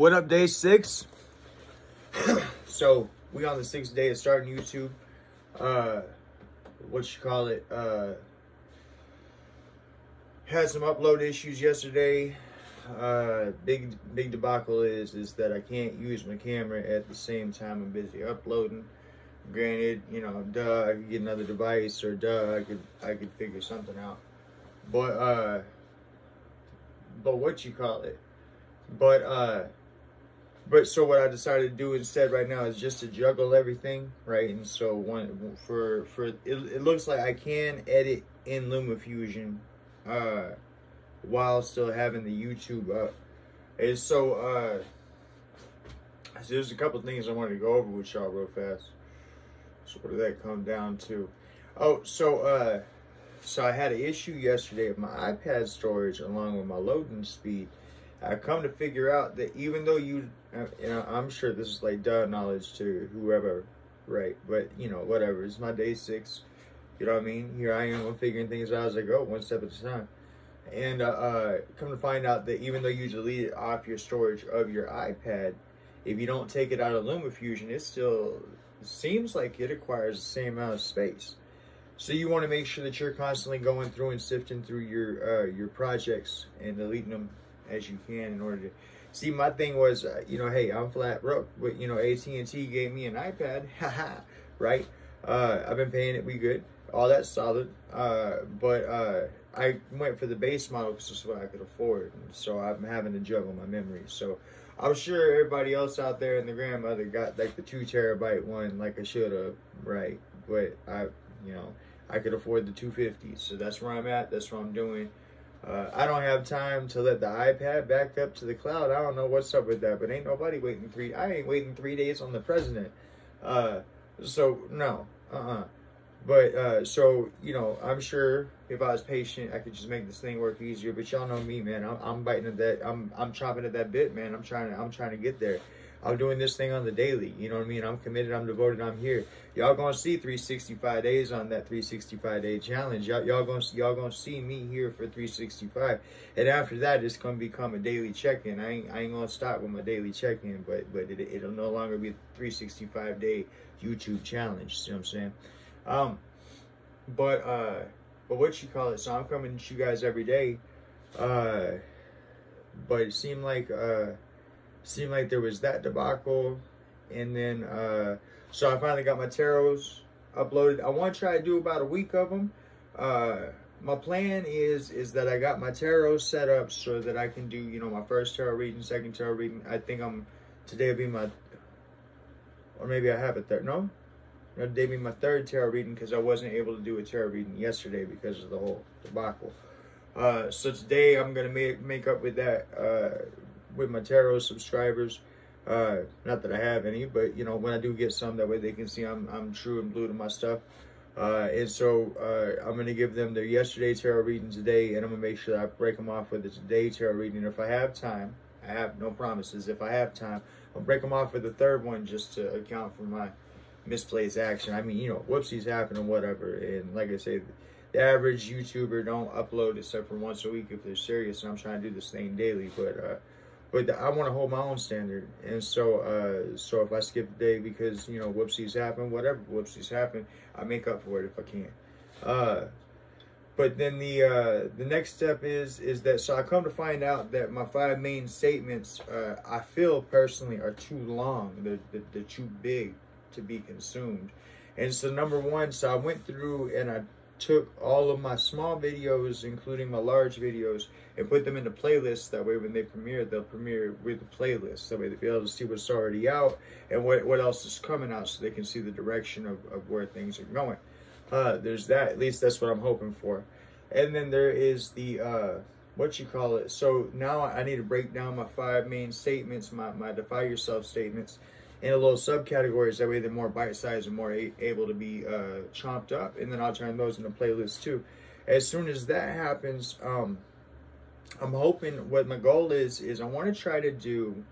What up, day six? so we on the sixth day of starting YouTube. Uh, what you call it? Uh, had some upload issues yesterday. Uh, big big debacle is is that I can't use my camera at the same time I'm busy uploading. Granted, you know, duh, I could get another device or duh, I could I could figure something out. But uh, but what you call it? But uh, but so what I decided to do instead right now is just to juggle everything, right? And so one for for it, it looks like I can edit in LumaFusion uh, while still having the YouTube up. And so uh, so there's a couple things I wanted to go over with y'all real fast. So what did that come down to? Oh, so uh, so I had an issue yesterday with my iPad storage along with my loading speed. I come to figure out that even though you, uh, you know, I'm sure this is like duh knowledge to whoever, right? But you know, whatever. It's my day six. You know what I mean? Here I am, I'm figuring things out as I go, one step at a time. And uh, uh, come to find out that even though you delete it off your storage of your iPad, if you don't take it out of LumaFusion, it still seems like it acquires the same amount of space. So you want to make sure that you're constantly going through and sifting through your uh, your projects and deleting them as you can in order to see. My thing was, uh, you know, hey, I'm flat broke, but you know, AT and T gave me an iPad, haha, right? Uh, I've been paying it. We good. All that's solid. Uh, but uh, I went for the base model because it's what I could afford. And so I'm having to juggle my memory. So I'm sure everybody else out there in the grandmother got like the two terabyte one, like I should have, right? But I, you know, I could afford the 250. So that's where I'm at. That's what I'm doing. Uh, I don't have time to let the iPad back up to the cloud. I don't know what's up with that, but ain't nobody waiting three. I ain't waiting three days on the president. Uh, so no, uh, uh But uh, so you know, I'm sure if I was patient, I could just make this thing work easier. But y'all know me, man. I'm, I'm biting at that. I'm I'm chopping at that bit, man. I'm trying to I'm trying to get there. I'm doing this thing on the daily. You know what I mean? I'm committed. I'm devoted. I'm here. Y'all gonna see 365 days on that 365 day challenge. Y'all, y'all gonna y'all gonna see me here for 365, and after that, it's gonna become a daily check-in. I ain't I ain't gonna stop with my daily check-in, but but it, it'll no longer be 365 day YouTube challenge. See what I'm saying? Um, but uh, but what you call it? So I'm coming to you guys every day. Uh, but it seemed like uh seemed like there was that debacle, and then uh, so I finally got my tarots uploaded. I want to try to do about a week of them. Uh, my plan is is that I got my tarot set up so that I can do you know my first tarot reading, second tarot reading. I think I'm today will be my or maybe I have a third. No, no, today will be my third tarot reading because I wasn't able to do a tarot reading yesterday because of the whole debacle. Uh, so today I'm gonna make make up with that uh, with my tarot subscribers. Uh, not that I have any, but you know, when I do get some, that way they can see I'm I'm true and blue to my stuff. Uh, and so uh, I'm gonna give them their yesterday tarot reading today, and I'm gonna make sure I break them off with the today tarot reading. If I have time, I have no promises. If I have time, I'll break them off with the third one just to account for my misplaced action. I mean, you know, whoopsies happen and whatever. And like I say, the average YouTuber don't upload except for once a week if they're serious. And I'm trying to do this thing daily, but uh, but I want to hold my own standard. And so, uh, so if I skip a day because you know whoopsies happen, whatever whoopsies happen, I make up for it if I can. Uh, but then the uh, the next step is is that so I come to find out that my five main statements uh, I feel personally are too long. They're, they're, they're too big to be consumed. And so number one, so I went through and I took all of my small videos, including my large videos, and put them into playlists. That way, when they premiere, they'll premiere with the playlist. That way, they'll be able to see what's already out and what, what else is coming out so they can see the direction of, of where things are going. Uh, there's that. At least that's what I'm hoping for. And then there is the, uh, what you call it. So now I need to break down my five main statements, my, my Dify yourself statements in a little subcategories. That way they're more bite-sized and more able to be uh, chomped up. And then I'll turn those into playlists too. As soon as that happens, um, I'm hoping what my goal is, is I want to try to do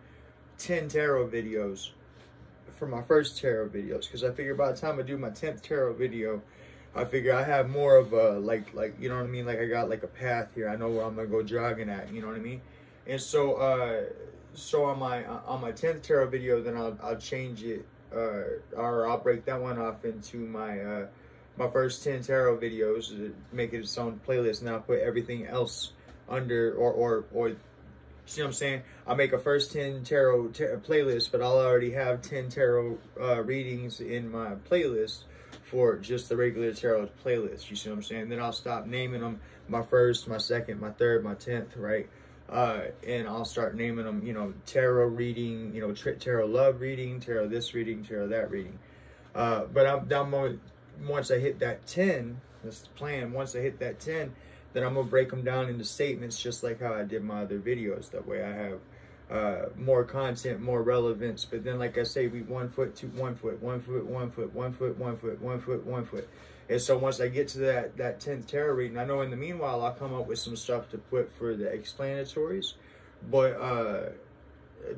10 tarot videos for my first tarot videos. Because I figure by the time I do my 10th tarot video, I figure I have more of a, like, like, you know what I mean? Like I got like a path here. I know where I'm going to go jogging at, you know what I mean? And so, uh, so on my on my 10th tarot video, then I'll I'll change it, uh, or I'll break that one off into my uh, my first 10 tarot videos, make it its own playlist, and I'll put everything else under or or or see what I'm saying? I'll make a first 10 tarot tar- playlist, but I'll already have 10 tarot uh, readings in my playlist for just the regular tarot playlist. You see what I'm saying? Then I'll stop naming them my first, my second, my third, my 10th, right? Uh, and I'll start naming them, you know, tarot reading, you know, tarot love reading, tarot this reading, tarot that reading. Uh, but I'm, I'm once I hit that 10, that's the plan. Once I hit that 10, then I'm gonna break them down into statements just like how I did my other videos. That way I have uh, more content, more relevance. But then, like I say, we one foot, two, one foot, one foot, one foot, one foot, one foot, one foot, one foot. And so once I get to that that tenth tarot reading, I know in the meanwhile I'll come up with some stuff to put for the explanatories, but uh,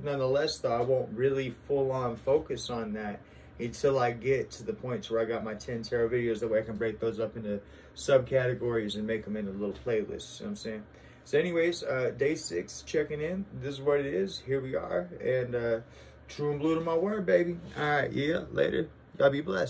nonetheless, though I won't really full on focus on that until I get to the point where I got my 10 tarot videos. That way I can break those up into subcategories and make them into little playlists. You know what I'm saying? So anyways, uh, day six, checking in. This is what it is. Here we are. And uh, true and blue to my word, baby. All right, yeah, later. Y'all be blessed.